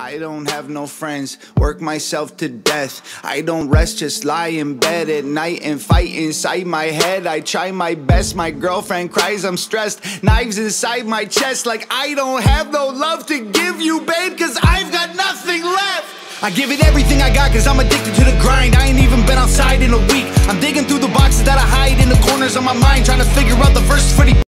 I don't have no friends, work myself to death. I don't rest, just lie in bed at night and fight inside my head. I try my best, my girlfriend cries, I'm stressed. Knives inside my chest, like I don't have no love to give you, babe, cause I've got nothing left. I give it everything I got cause I'm addicted to the grind I ain't even been outside in a week I'm digging through the boxes that I hide in the corners of my mind Trying to figure out the first